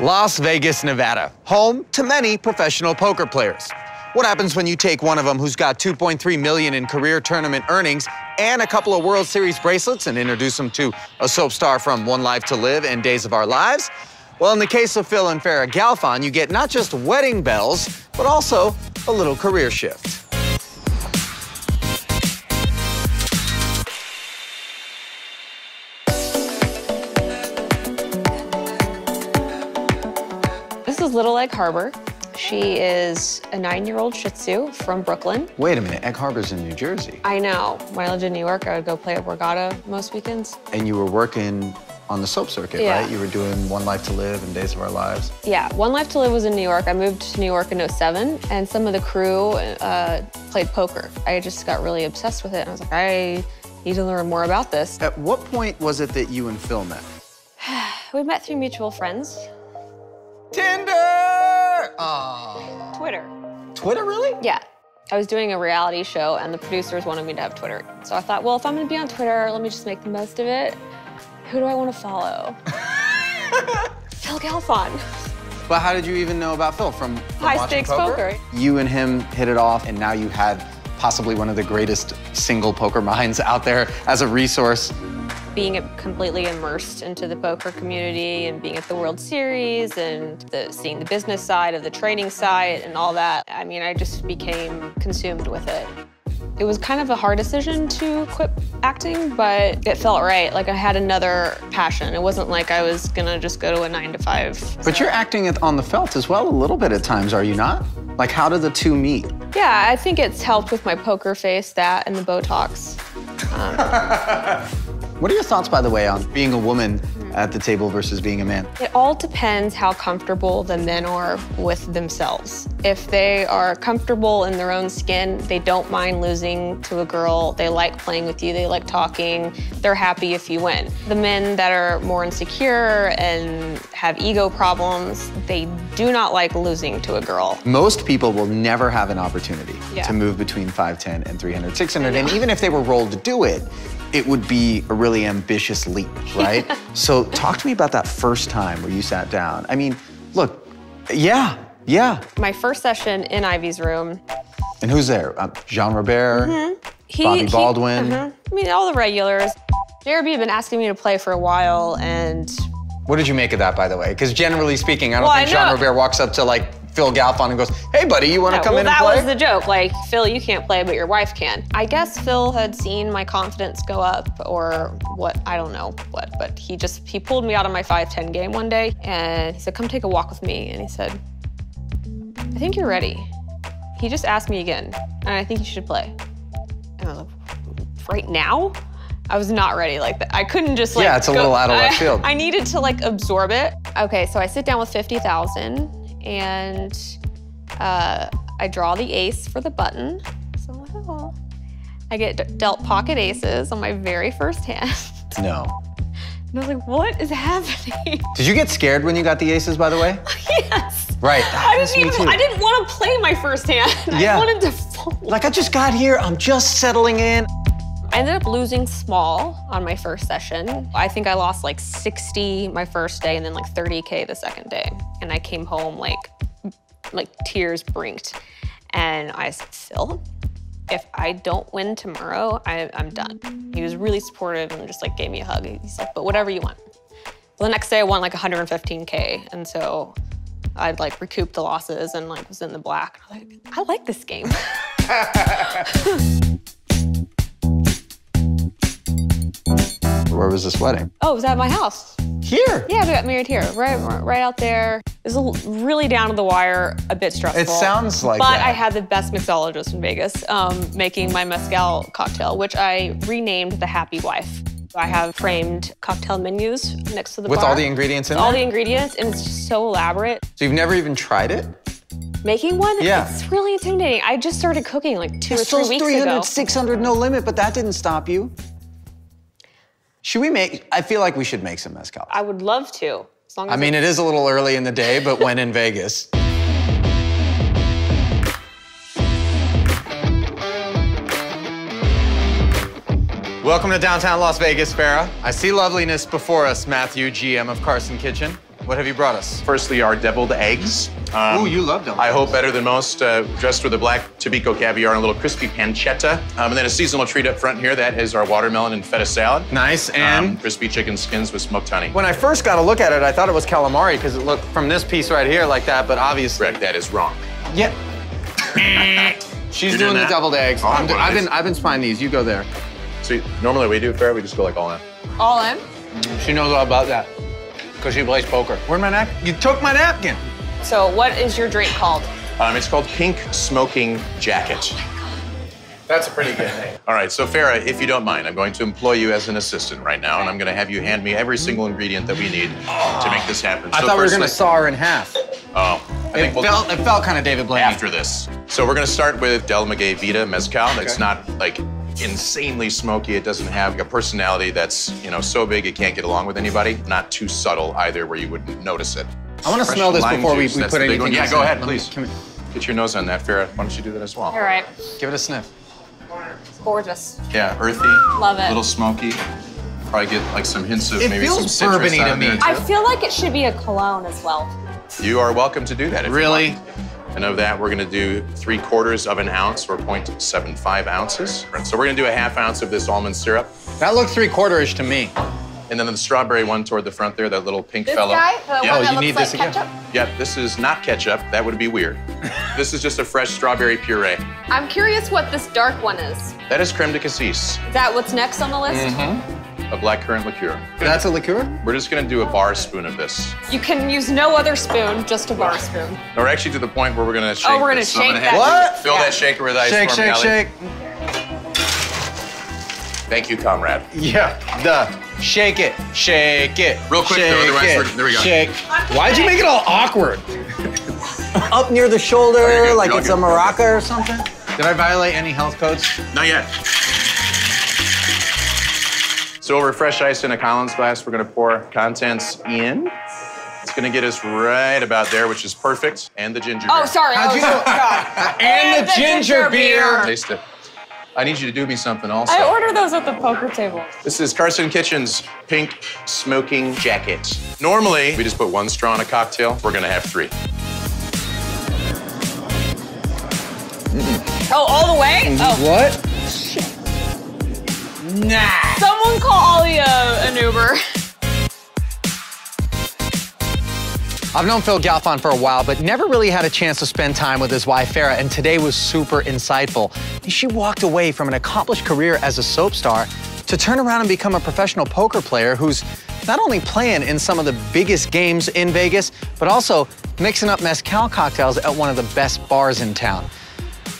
Las Vegas, Nevada, home to many professional poker players. What happens when you take one of them who's got 2.3 million in career tournament earnings and a couple of World Series bracelets and introduce them to a soap star from One Life to Live and Days of Our Lives? Well, in the case of Phil and Farah Galfond, you get not just wedding bells, but also a little career shift. Little Egg Harbor. She is a nine-year-old Shih Tzu from Brooklyn. Wait a minute, Egg Harbor's in New Jersey. I know. When I lived in New York, I would go play at Borgata most weekends. And you were working on the soap circuit, Yeah. right? You were doing One Life to Live and Days of Our Lives. Yeah, One Life to Live was in New York. I moved to New York in 07, and some of the crew uh, played poker. I just got really obsessed with it, and I was like, I need to learn more about this. At what point was it that you and Phil met? We met through mutual friends. Tinder! Twitter. Twitter, really? Yeah. I was doing a reality show, and the producers wanted me to have Twitter. So I thought, well, if I'm gonna be on Twitter, let me just make the most of it. Who do I want to follow? Phil Galfond. But how did you even know about Phil? From, from High stakes poker. You and him hit it off, and now you had possibly one of the greatest single poker minds out there as a resource. Being completely immersed into the poker community and being at the World Series and the, seeing the business side of the training side and all that, I mean, I just became consumed with it. It was kind of a hard decision to quit acting, but it felt right. Like I had another passion. It wasn't like I was gonna just go to a nine to five. But you're acting on the felt as well a little bit at times, are you not? Like, how do the two meet? Yeah, I think it's helped with my poker face, that and the Botox. Um, What are your thoughts, by the way, on being a woman at the table versus being a man? It all depends how comfortable the men are with themselves. If they are comfortable in their own skin, they don't mind losing to a girl, they like playing with you, they like talking, they're happy if you win. The men that are more insecure and have ego problems, they do not like losing to a girl. Most people will never have an opportunity Yeah. to move between 5'10 and 300, 600. And even if they were rolled to do it, it would be a really ambitious leap, right? So talk to me about that first time where you sat down. I mean, look, yeah, yeah. My first session in Ivey's room, And who's there? Uh, Jean Robert, he, Bobby he- Baldwin. mhm. I mean, all the regulars. JRB had been asking me to play for a while, and What did you make of that, by the way? Because generally speaking, I don't Well, think I Jean Robert walks up to like Phil Galfond and goes, "Hey, buddy, you want to No, come well, in and play?" that was the joke. Like, Phil, you can't play, but your wife can. I guess Phil had seen my confidence go up, or what? I don't know what. But he just he pulled me out of my 5-10 game one day, and he said, "Come take a walk with me." And he said, "I think you're ready." He just asked me again, and I think you should play. And I was like, "Right now?" I was not ready like that. I couldn't just like. Yeah, it's a go- little out of left field. I needed to like absorb it. Okay, so I sit down with 50,000 and uh, I draw the ace for the button. So. I get dealt pocket aces on my very first hand. no. And I was like, what is happening? Did you get scared when you got the aces, by the way? yes. Right. I didn't even, too. I didn't want to play my first hand. Yeah. I wanted to fold. Like I just got here, I'm just settling in. I ended up losing small on my first session. I think I lost like 60 my first day and then like 30K the second day. And I came home like, like tears brinked. And I said, Phil, if I don't win tomorrow, I, I'm done. He was really supportive and just like gave me a hug. He's like, but whatever you want. Well, The next day I won like 115K. And so I'd like recoup the losses and like was in the black. I like, I like this game. Where was this wedding? oh, it was at my house. Here. Yeah, we got married here, right, right out there. It was really down to the wire, a bit stressful. It sounds like But that. I had the best mixologist in Vegas um, making my mezcal cocktail, which I renamed the Happy Wife. I have framed cocktail menus next to the With bar. all the ingredients in all there? the ingredients, and it's just so elaborate. So you've never even tried it? Making one, Yeah. it's really intimidating. I just started cooking like two or three weeks 300, ago. 600, no limit, but that didn't stop you. Should we make, I feel like we should make some mezcal. I would love to, as long as I mean, it is a little early in the day, but when in Vegas. Welcome to downtown Las Vegas, Farah. I see loveliness before us, Matthew, GM of Carson Kitchen. What have you brought us? Firstly, our deviled eggs. Um, Ooh, you love them. I hope better than most, uh, dressed with a black tobiko caviar and a little crispy pancetta. Um, and then a seasonal treat up front here. That is our watermelon and feta salad. Nice. And Um, crispy chicken skins with smoked honey. when I first got a look at it, I thought it was calamari because it looked from this piece right here like that, but obviously. Correct, that is wrong. Yeah. She's doing doing the deviled eggs. Oh, I'm do I've, been. I've been spying these. You go there. So normally we do fair, we just go like all in. All in? She knows all about that because she plays poker. Where'd my napkin? You took my napkin. So what is your drink called? Um, it's called Pink Smoking Jacket. That's a pretty good name. All right, so Farah, if you don't mind, I'm going to employ you as an assistant right now, and I'm going to have you hand me every single ingredient that we need to make this happen. I so thought we were gonna firstly- saw her in half. Oh, I It think we'll felt it felt kind of David Blaine. after this. So we're going to start with Del Maguey Vida Mezcal. It's not like insanely smoky. It doesn't have a personality that's you know so big it can't get along with anybody. Not too subtle either, where you wouldn't notice it. I want to Fresh smell this before we, juice, we that's put the anything. one. Yeah, go in. ahead, Let me- please. come here. Get your nose on that, Farah. Why don't you do that as well? All right. Give it a sniff. Gorgeous. Yeah, earthy. Love it. A little smoky. Probably get like some hints of It maybe feels some citrus bourbony to me. I feel like it should be a cologne as well. You are welcome to do that. If you Really? Want. And of that, we're gonna do three quarters of an ounce or 0.75 ounces. So we're gonna do a half ounce of this almond syrup. That looked three quarterish to me. And then the strawberry one toward the front there, that little pink This fellow. guy, the yeah. one Oh, that you need like this again? ketchup. Yep, this is not ketchup. That would be weird. this is just a fresh strawberry puree. I'm curious what this dark one is. That is creme de cassis, Is that what's next on the list? Mm-hmm. A blackcurrant liqueur. That's a liqueur? We're just gonna do a bar spoon of this. You can use no other spoon, just a bar spoon. And we're actually to the point where we're gonna shake Oh, we're gonna this. So I'm shake that. you Fill Yeah. that shaker with ice Shake, shake, Ali. shake. Thank you, comrade. Yeah, the shake it, shake it. Real quick, though, shake otherwise it, there we go. Shake. Why'd you make it all awkward? Up near the shoulder, you're like it's all a maraca or something. Did I violate any health codes? Not yet. So over fresh ice in a Collins glass, we're gonna pour contents in. It's gonna get us right about there, which is perfect. And the ginger Oh, sorry. How'd oh, you know? God. And the ginger beer. Taste it. I need you to do me something also. I order those at the poker table. This is Carson Kitchen's pink smoking jacket. Normally, we just put one straw in a cocktail. We're gonna have three. Oh, all the way? Mm-hmm. Oh, What? Nah. someone call Ali a, an Uber. I've known Phil Galfond for a while, but never really had a chance to spend time with his wife, Farah, and today was super insightful. She walked away from an accomplished career as a soap star to turn around and become a professional poker player who's not only playing in some of the biggest games in Vegas, but also mixing up mezcal cocktails at one of the best bars in town.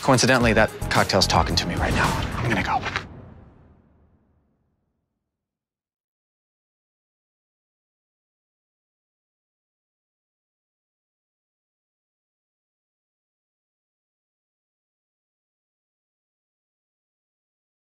Coincidentally, that cocktail's talking to me right now. I'm gonna go.